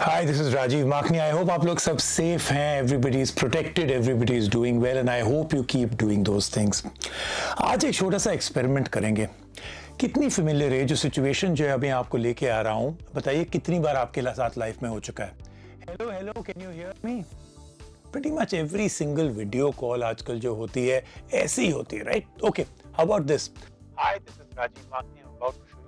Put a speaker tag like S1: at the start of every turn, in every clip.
S1: Hi, this is Rajiv Makni. I hope आप लोग सब safe हैं, everybody is protected, everybody is doing well and I hope you keep doing those things. आज एक छोटा सा एक्सपेरिमेंट करेंगे. कितनी फेमिलियर है जो सिचुएशन जो है अभी आपको लेके आ रहा हूँ? बताइए कितनी बार आपके साथ लाइफ में हो चुका है? Hello hello can you hear me pretty much every single video call आजकल जो होती है ऐसी ही होती है right okay how about this hi this is Rajiv माकनी I am about to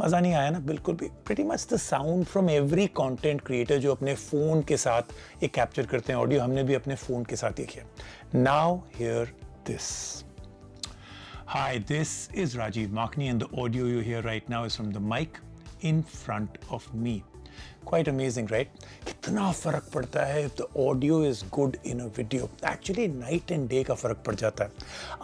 S1: मज़ा नहीं आया ना बिल्कुल भी। Very much the sound from every content creator जो अपने फ़ोन के साथ ये कैप्चर करते हैं ऑडियो हमने भी अपने फ़ोन के साथ ये किया। Now hear this Hi, this is Rajiv Makni, and the audio you hear right now is from the mic in front of me. Quite amazing right कितना फ़र्क पड़ता है if the audio is good in a video actually night and day का फ़र्क पड़ जाता है।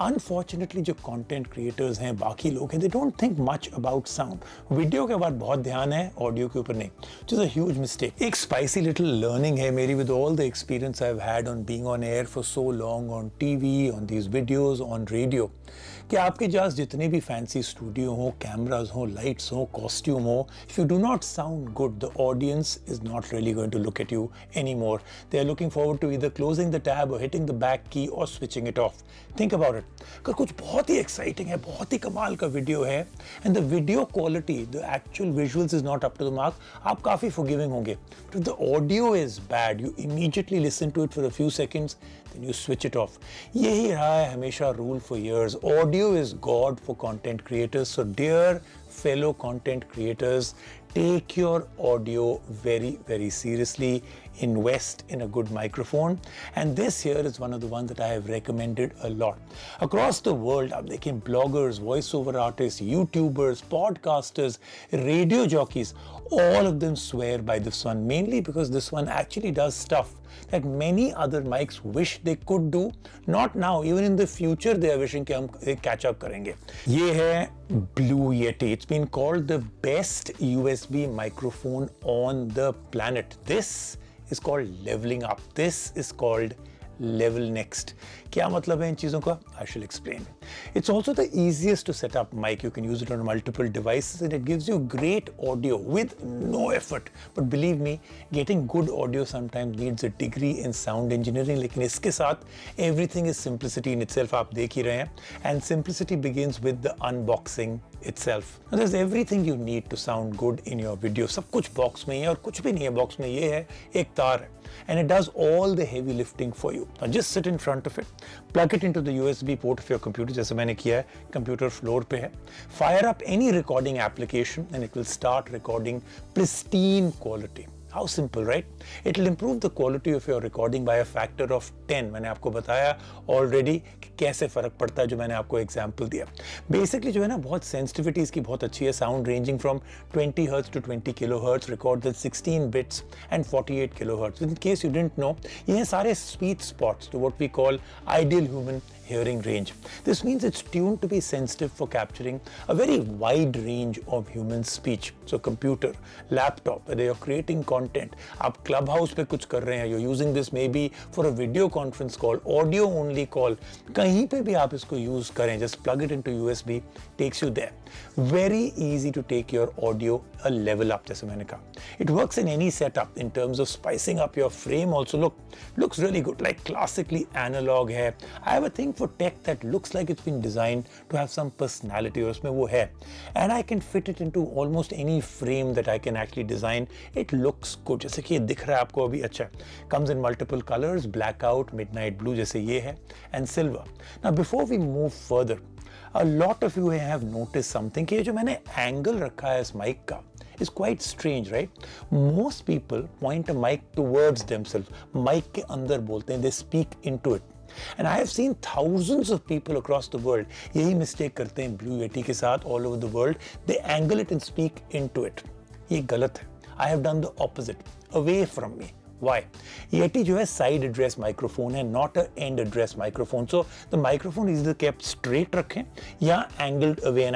S1: Unfortunately जो कॉन्टेंट क्रिएटर्स हैं, बाकी लोग हैं they don't think much about sound video के बाद बहुत ध्यान है ऑडियो के ऊपर नहीं। इट इज़ अज मिस्टेक एक स्पाइसी लिटिल लर्निंग है मेरी with all the experience I have had on being on air for so long on TV on these videos on radio कि आपके पास जितने भी फैंसी स्टूडियो हो कैमराज हो लाइट्स हो कॉस्ट्यूम हो if you do not sound good the audience is not really going to look at you any more they are looking forward to either closing the tab or hitting the back key or switching it off think about it अगर कुछ बहुत ही exciting है बहुत ही कमाल का video है and the video quality the actual visuals is not up to the mark आप काफ़ी फॉरगिविंग होंगे the audio is bad you immediately listen to it for a few seconds then you switch it off यही रहा है हमेशा rule for years audio is God for content creators. So, dear fellow content creators, take your audio very, very seriously Invest in a good microphone. And this here is one of the ones that I have recommended a lot. Across the world, I'm making bloggers, voiceover artists, YouTubers, podcasters, radio jockeys, all of them swear by this one, mainly because this one actually does stuff that many other mics wish they could do. Not now, even in the future, they are wishing कि हम catch up करेंगे. ये है Blue Yeti. It's been called the best USB microphone on the planet. This is called leveling up. This is called level next. क्या मतलब है इन चीज़ों का? I shall explain it's also the easiest to set up mic you can use it on multiple device and it gives you great audio with no effort but believe me getting good audio sometime needs a degree in sound engineering लेकिन इसके साथ everything is simplicity in itself आप देख ही रहे हैं. And simplicity begins with the unboxing itself is everything you need to sound good in your video सब कुछ बॉक्स में ही है और कुछ भी नहीं है. बॉक्स में ये है, एक तार and it does all the heavy lifting for you. Now just sit in front of it, plug it into the USB port of your computer जैसे मैंने किया है computer floor पे है fire up any recording application and it will start recording pristine quality. How simple, right? It will improve the quality of your recording by a factor of 10. मैंने आपको बताया already कि कैसे फ़र्क पड़ता है जो मैंने आपको एग्ज़ाम्पल दिया बेसिकली जो है ना बहुत सेंसिटिविटी इसकी बहुत अच्छी है sound ranging from 20 hertz to 20 kilohertz record 16 bits and 48 kilohertz in case you don't know ये सारे sweet spots to what we call ideal human hearing range. This means it's tuned to be sensitive for capturing a very wide range of human speech. So computer, laptop, whether you're creating content, आप clubhouse पे कुछ कर रहे हैं, you're using this maybe for a video conference call, audio only call, कहीं पे भी आप इसको use करें, just plug it into USB, takes you there. Very easy to take your audio a level up जैसे मैंने कहा. It works in any setup in terms of spicing up your frame also. Look, looks really good, like classically analog है. I have a thing for tech that looks like it's been designed to have some personality और उसमें वो है. And I can fit it into almost any frame that I can actually design. It looks good. जैसे कि ये दिख रहा है आपको अभी अच्छा. Comes in multiple colors, blackout, midnight blue जैसे ये है, and silver. Now before we move further, a lot of you have noticed something कि ये जो मैंने एंगल रखा है इस माइक का is quite strange, right? Most people point a mic towards themselves. Mic के अंदर बोलते हैं, they speak into it. And I have seen thousands of people across the world यही मिस्टेक करते हैं ब्लू एटी के साथ all over the world they angle it and speak into it ये गलत है I have done the opposite away from me Why? Yeti जो है side address microphone है not a end address microphone. So the microphone is either kept straight रखें या and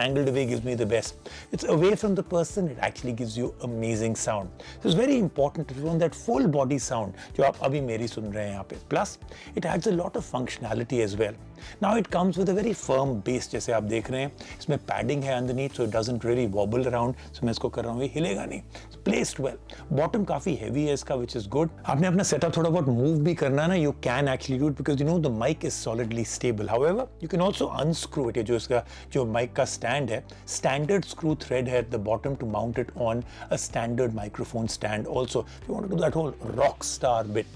S1: angled away gives me the best. It's away from the person it actually gives you amazing sound. So it's very important to want that full body sound जो आप अभी मेरी सुन रहे हैं यहाँ पे. Plus it adds a lot of functionality as well. Now it comes with a very firm base जैसे आप देख रहे हैं। इसमें पैडिंग है अंदर neat so it doesn't really wobble around so मैं इसको कर रहा हूँ, ये हिलेगा नहीं। प्लेस्ड वेल बॉटम काफ़ी हैवी है इसका विच इज़ गुड आपने अपना सेटअप थोड़ा बहुत मूव भी करना ना you can actually do it because you know the mic is solidly stable how you can also unscrew it जो इसका, जो माइक का स्टैंड है स्टैंडर्ड स्क्रू थ्रेड है the bottom to mount it on a standard microphone stand also you want do that whole rock star bit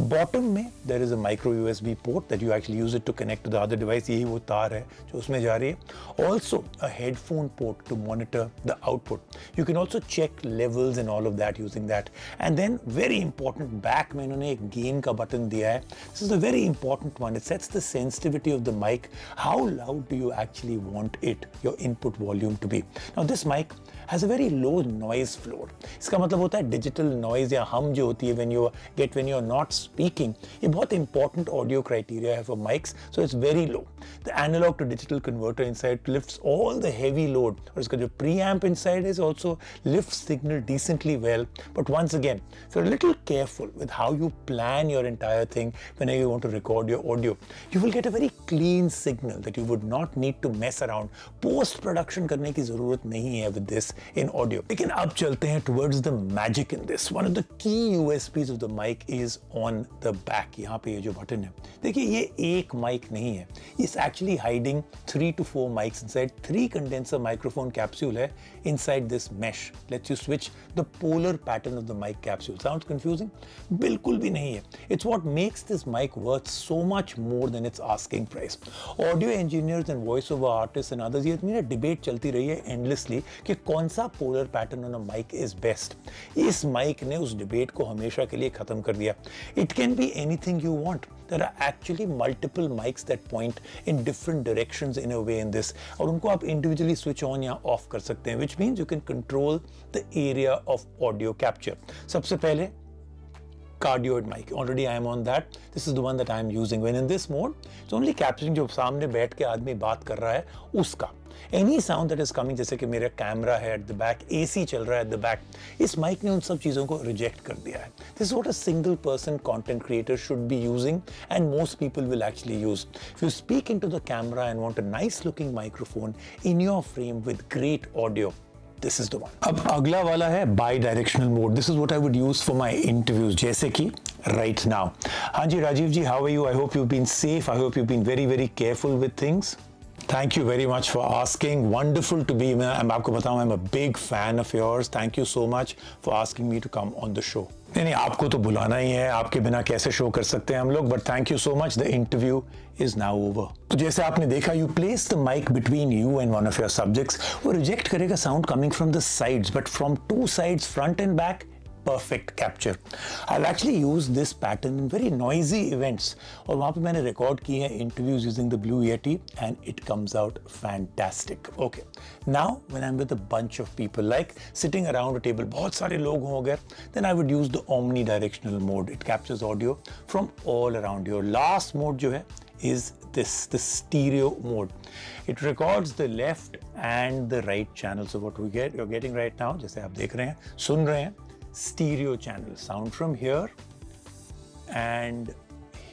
S1: bottom में there is a micro U port that you actually use it to connect to the other device यही वो तार है जो उसमें जा रही है। Also headphone port to monitor the output you can also check levels in all of that using that and then very important back में इन्होंने एक गेन का बटन दिया है। This is a very important one it sets the sensitivity of the mic how loud do you actually want it your input volume to be now this mic has a very low noise floor इसका मतलब होता है digital noise या हम जो होती है when you get when you are not speaking ये बहुत इंपॉर्टेंट ऑडियो क्राइटेरिया है for mics so it's very low the analog to digital converter inside lifts all the heavy load और इसका जो preamp inside is also lifts signal decently well but once again if you're a little careful with how you plan your entire thing whenever you want to record your audio you will get a very clean signal that you would not need to mess around post production करने की जरूरत नहीं है with this in audio लेकिन अब चलते हैं towards the magic in this one of the key USPs of the mic is on on the back यहाँ पे ये जो बटन है देखिए ये एक माइक नहीं है। इस actually hiding three to four mics inside three condenser microphone capsule है inside this mesh lets you switch the polar pattern of the mic capsule sound confusing बिल्कुल भी नहीं है। It's what makes this mic worth so much more than its asking price audio engineers and voice over artist and others ये मेरा debate चलती रही है endlessly कि कौन सा polar pattern on a mic is best इस माइक ने उस डिबेट को हमेशा के लिए खत्म कर दिया। It can be anything you want. There are actually multiple mics that point in different directions in a way in this. और उनको आप individually switch on या off कर सकते हैं, which means you can control the area of audio capture. सबसे पहले cardioid mic. Already I am on that. This is the one that I am using. When in this mode, it's only capturing जो सामने बैठ के आदमी बात कर रहा है उसका any sound that is coming जैसे कि मेरा कैमरा है एट द बैक एसी चल रहा है एट द बैक इस माइक ने उन सब चीज़ों को रिजेक्ट कर दिया है this what a single person content creator should be using and most people will actually use if you speak into the camera and want a nice looking microphone in your frame with great audio this is the one अब अगला वाला है bidirectional mode this is what I would use for my interviews जैसे कि right now हाँ जी, Rajiv ji how are you I hope you been safe I hope you been very very careful with things Thank you very much for asking wonderful to here. I'm आपको बताऊँ, I'm a big fan of yours. Thank you so much for asking me to come on the show. नहीं नहीं, आपको तो बुलाना ही है, आपके बिना कैसे शो कर सकते हैं हम लोग but thank you so much the interview is now over तो जैसे आपने देखा you place the mic between you and one of your subjects वो रिजेक्ट करेगा sound coming from the sides but from two sides front and back perfect capture. I'll actually use this pattern in very noisy events और वहाँ पे मैंने record की है interviews using the Blue Yeti and it comes out fantastic. Okay, now when I'm with a bunch of people like sitting around a table, बहुत सारे लोग हों अगर then I would use the omnidirectional mode. It captures audio from all around. Your last mode जो है is this, the stereo mode. It records the left and the right channel. So what we get, you're getting right now, जैसे आप देख रहे हैं, सुन रहे हैं, stereo channel sound from here and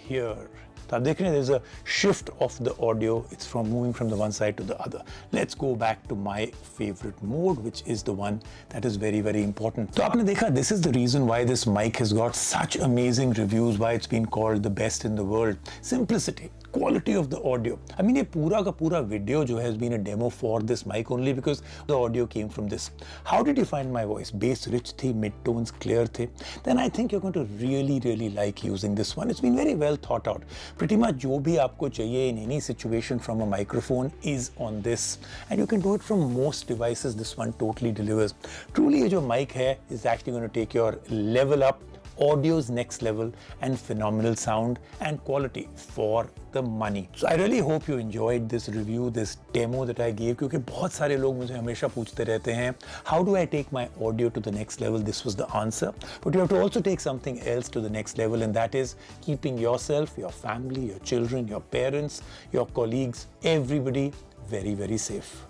S1: here. So there's a shift of the audio. It's from moving from the one side to the other. Let's go back to my favorite mode which is the one that is very very important. so this is the reason why this mic has got such amazing reviews why it's been called the best in the world. Simplicity quality of the audio. I mean, a pura ka pura video jo has been a demo for this mic only because the audio came from this. How did you find my voice? Bass rich thi, mid tones clear thi. Then I think you're going to really, really like using this one. It's been very well thought out. Pretty much jo bhi aapko chahiye in any situation from a microphone is on this. And you can do it from most devices. This one totally delivers. Truly, your mic hai is actually going to take your level up audio's next level and phenomenal sound and quality for the money. So I really hope you enjoyed this review, this demo that I gave क्योंकि बहुत सारे लोग मुझे हमेशा पूछते रहते हैं how do I take my audio to the next level? This was the answer. But you have to also take something else to the next level and that is keeping yourself, your family, your children, your parents, your colleagues, everybody very, very safe.